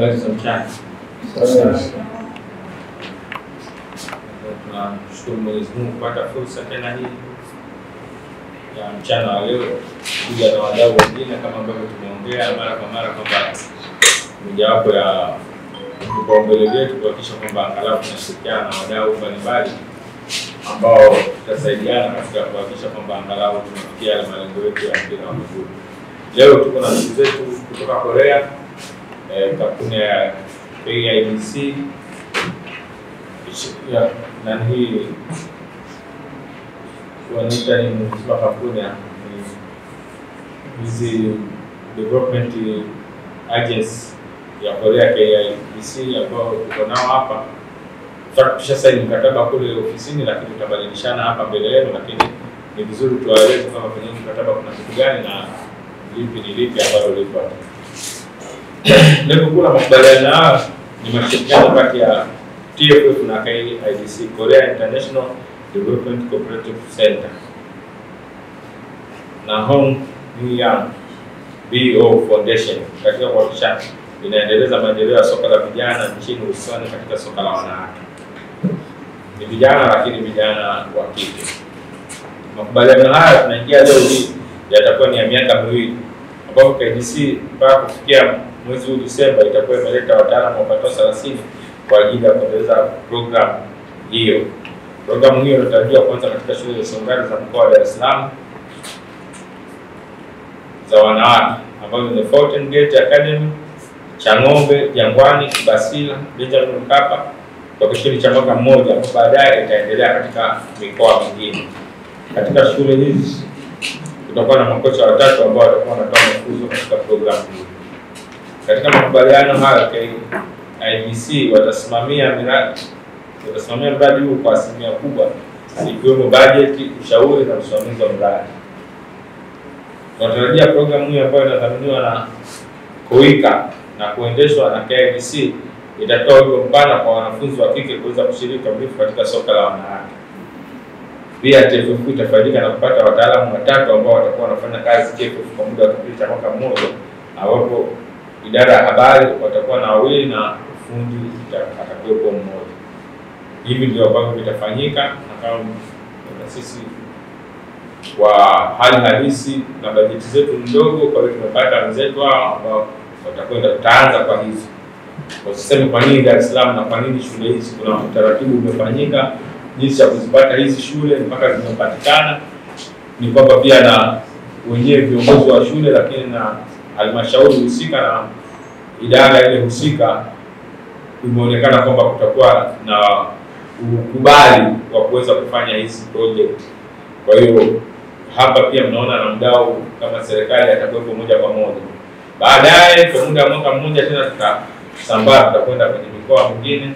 Habari za mchana. Tunamshukuru Mwenyezi Mungu kupata fursa tena hii ya mchana wa leo kuja na wadau wengine kama ambavyo tumeongea mara kwa mara kwamba mojawapo ya vipaumbele vyetu kuhakikisha kwamba angalau tunashirikiana na wadau mbalimbali ambao tutasaidiana katika kuhakikisha kwamba angalau tunafikia yale malengo yetu ya mpira wa miguu. Leo tuko na ndugu zetu kutoka Korea eh, kampuni ya KIDC ya nani hii wanaita ni mzima kampuni hizi development agency ya Korea KIDC ambao tuko nao hapa. Tusha saini mkataba kule ofisini, lakini tutabadilishana hapa mbele yenu, lakini ni vizuri tuwaeleze kama kwenye mkataba kuna kitu gani na lipi ni lipi ambalo lipo. Lengo kuu la makubaliano haya ni mashirikiano kati ya TFF na KIDC, Korea International Development Cooperative Center na Hong Yang BO Foundation katika kuhakikisha inaendeleza maendeleo ya soka la vijana nchini hususani katika soka la wanawake. Ni vijana lakini vijana wa kike. Makubaliano haya tunaingia leo hii yatakuwa ni ya miaka miwili ambapo KDC mpaka kufikia mwezi huu Disemba itakuwa imeleta wataalamu wapatao thelathini kwa ajili ya kuendeleza programu hiyo. Programu hiyo inatarajiwa kuanza katika shule za sekondari za mkoa wa Dar es Salaam za wanawake ambazo ni Fountain Gate Academy, Chang'ombe, Jangwani, Kibasila, Benjamin Mkapa kwa kipindi cha mwaka mmoja, baadaye itaendelea katika mikoa mingine. Katika shule hizi kutakuwa na makocha watatu ambao watakuwa wanatoa mafunzo katika programu hii. Katika makubaliano hayo KIDC watasimamia miradi watasimamia mradi huu kwa asilimia kubwa ikiwemo bajeti, ushauri na usimamizi wa mradi. Tunatarajia programu hii ambayo inadhaminiwa na KOIKA na kuendeshwa na KIDC itatoa wigo mpana kwa wanafunzi wa kike kuweza kushiriki kamilifu katika soka la wanawake. Pia TFF itafaidika na kupata wataalamu watatu ambao watakuwa wanafanya kazi TFF kwa muda wa kipindi cha mwaka mmoja, ambapo idara ya habari watakuwa na wawili na fundi atakuwepo mmoja. Hivi ndio ambavyo vitafanyika, na kama sisi kwa hali halisi na bajeti zetu ndogo, kwa hiyo tumepata wenzetu hao ambao watakwenda, tutaanza kwa hizi Wasiseme kwa nini Dar es Salaam na kwa nini shule hizi. Kuna utaratibu umefanyika jinsi ya kuzipata hizi shule mpaka zimepatikana, ni kwamba pia na wenyewe viongozi wa shule, lakini na halmashauri husika na idara ile husika, imeonekana kwamba kutakuwa na ukubali wa kuweza kufanya hizi project. Kwa hiyo hapa pia mnaona na mdau kama serikali atakuwepo moja kwa moja. Baadaye kwa muda wa mwaka mmoja tena tutasambaa, tutakwenda kwenye mikoa mingine,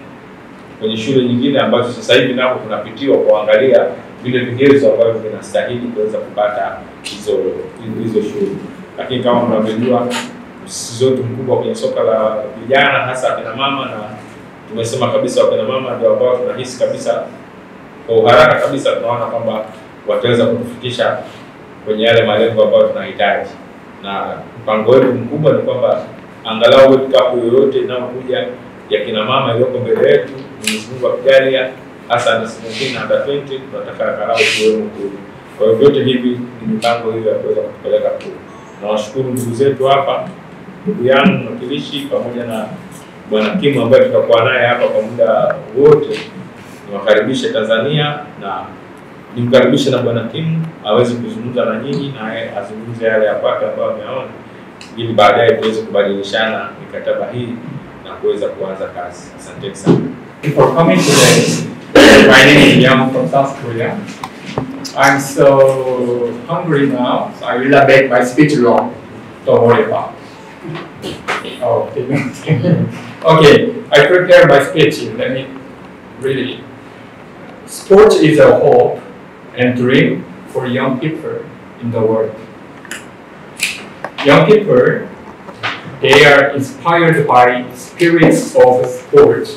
kwenye shule nyingine ambazo sasa hivi nako tunapitiwa kuangalia vile vigezo ambavyo vinastahili kuweza kupata hizo hizo shule. Lakini kama mnavyojua, msisitizo wetu mkubwa kwenye soka la vijana, hasa akina mama, na tumesema kabisa wakina mama ndio ambao tunahisi kabisa kwa uharaka kabisa tunaona kwamba wataweza kutufikisha kwenye yale malengo ambayo tunahitaji, na mpango wetu mkubwa ni kwamba angalau World Cup yoyote inayokuja ya kina mama iliyoko mbele yetu, Mwenyezi Mungu akijalia, hasa under 17 na under 20, tunataka angalau kuwemo kule. Kwa hiyo vyote hivi ni mipango hiyo ya kuweza kutupeleka kule. Nawashukuru ndugu zetu hapa, ndugu yangu mwakilishi pamoja na bwana Kimu ambaye tutakuwa naye hapa kwa muda wote. Niwakaribishe Tanzania na nimkaribishe na bwana Kimu aweze kuzungumza na nyinyi naye azungumze yale ya kwake ambayo ameona, ili baadaye tuweze kubadilishana mikataba hii na kuweza kuanza kazi. Asanteni sana. I'm so hungry now, so I will make my speech long. Don't worry about it. Oh, okay. I prepared my speech. Let me really. Sport is a hope and dream for young people in the world. Young people, they are inspired by spirits of sport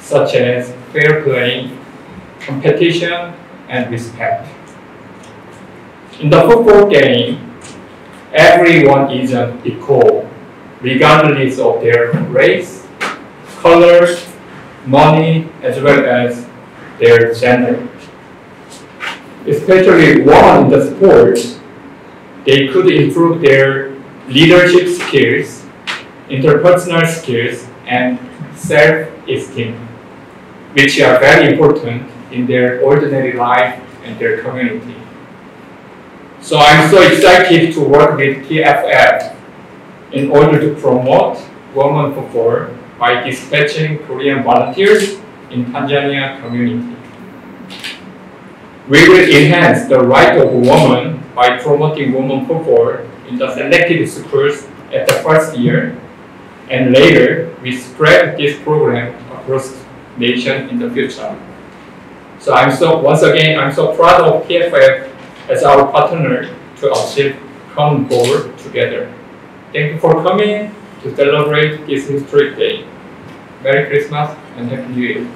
such as fair play, competition, and respect. In the football game, everyone is an equal. regardless of their race, colors, money, as well as their gender. Especially women in the sports, they could improve their leadership skills, interpersonal skills, and self-esteem, which are very important in their ordinary life and their community. So I'm so excited to work with TFF in order to promote women football by dispatching Korean volunteers in Tanzania community. We will enhance the right of women by promoting women football in the selected schools at the first year, and later we spread this program across nation in the future. So I'm so once again I'm so proud of TFF as our partner to achieve common goal together. Thank you for coming to celebrate this historic day. Merry Christmas and Happy New Year.